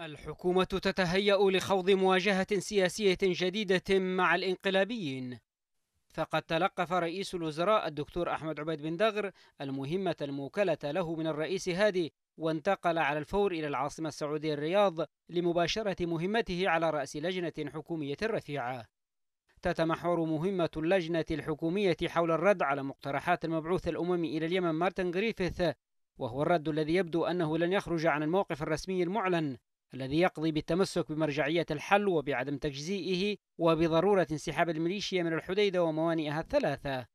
الحكومة تتهيأ لخوض مواجهة سياسية جديدة مع الانقلابيين. فقد تلقف رئيس الوزراء الدكتور أحمد عبيد بن دغر المهمة الموكلة له من الرئيس هادي وانتقل على الفور إلى العاصمة السعودية الرياض لمباشرة مهمته على رأس لجنة حكومية رفيعة. تتمحور مهمة اللجنة الحكومية حول الرد على مقترحات المبعوث الأممي إلى اليمن مارتن غريفيث وهو الرد الذي يبدو أنه لن يخرج عن الموقف الرسمي المعلن. الذي يقضي بالتمسك بمرجعية الحل وبعدم تجزيئه وبضرورة انسحاب الميليشيا من الحديدة وموانئها الثلاثة.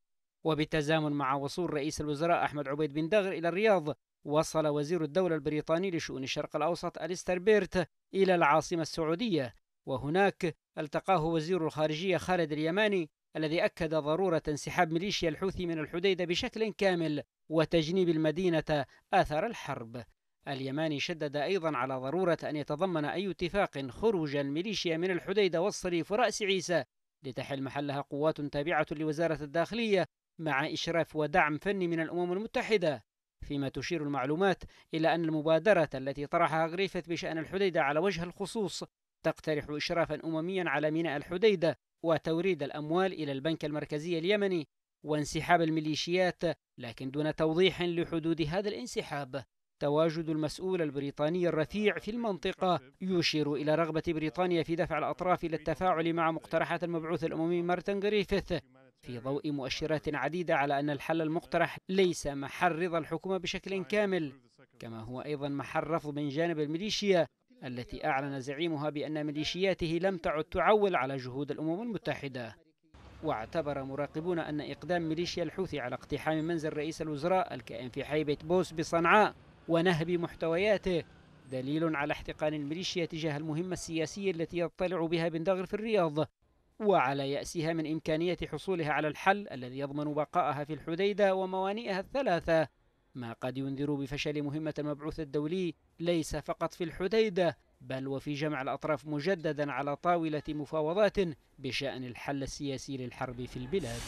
وبالتزامن مع وصول رئيس الوزراء أحمد عبيد بن دغر إلى الرياض وصل وزير الدولة البريطاني لشؤون الشرق الأوسط أليستر بيرت إلى العاصمة السعودية. وهناك التقاه وزير الخارجية خالد اليماني الذي أكد ضرورة انسحاب ميليشيا الحوثي من الحديدة بشكل كامل وتجنيب المدينة آثار الحرب. اليماني شدد أيضا على ضرورة أن يتضمن أي اتفاق خروج الميليشيا من الحديدة والصريف ورأس عيسى لتحل محلها قوات تابعة لوزارة الداخلية مع إشراف ودعم فني من الأمم المتحدة. فيما تشير المعلومات إلى أن المبادرة التي طرحها غريفث بشأن الحديدة على وجه الخصوص تقترح إشرافا أمميا على ميناء الحديدة وتوريد الأموال إلى البنك المركزي اليمني وانسحاب الميليشيات لكن دون توضيح لحدود هذا الانسحاب. تواجد المسؤول البريطاني الرفيع في المنطقة يشير إلى رغبة بريطانيا في دفع الأطراف إلى التفاعل مع مقترحات المبعوث الأممي مارتن غريفيث في ضوء مؤشرات عديدة على أن الحل المقترح ليس محل رضا الحكومة بشكل كامل كما هو أيضا محل رفض من جانب الميليشيا التي أعلن زعيمها بأن ميليشياته لم تعد تعول على جهود الأمم المتحدة. واعتبر مراقبون أن إقدام ميليشيا الحوثي على اقتحام منزل رئيس الوزراء الكائن في حي بيت بوس بصنعاء ونهب محتوياته. دليل على احتقان الميليشيا تجاه المهمة السياسية التي يطلع بها بن دغر في الرياض وعلى يأسها من إمكانية حصولها على الحل الذي يضمن بقائها في الحديدة وموانئها الثلاثة. ما قد ينذر بفشل مهمة المبعوث الدولي ليس فقط في الحديدة بل وفي جمع الأطراف مجددا على طاولة مفاوضات بشأن الحل السياسي للحرب في البلاد.